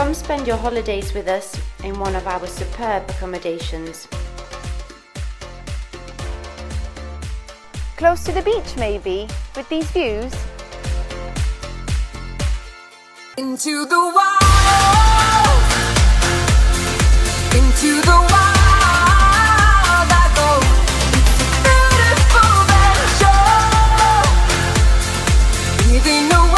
Come spend your holidays with us in one of our superb accommodations. Close to the beach maybe, with these views? Into the wild! Into the wild! They know